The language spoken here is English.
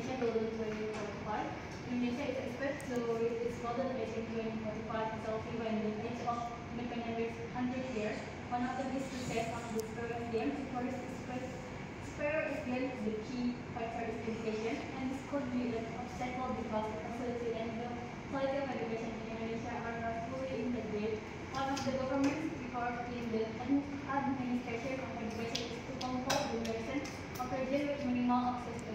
Indonesia Golden 2045. Indonesia is expected to reach its golden age in 2045, resulting when the age of independence 100 years. One of the big success of the Spirit Game is for its Spare is linked the key factor is education, and this could be an obstacle because the facility and the quality of education in Indonesia are not fully integrated. One of the government's efforts in the administration of education is to control the duration of a with minimal access to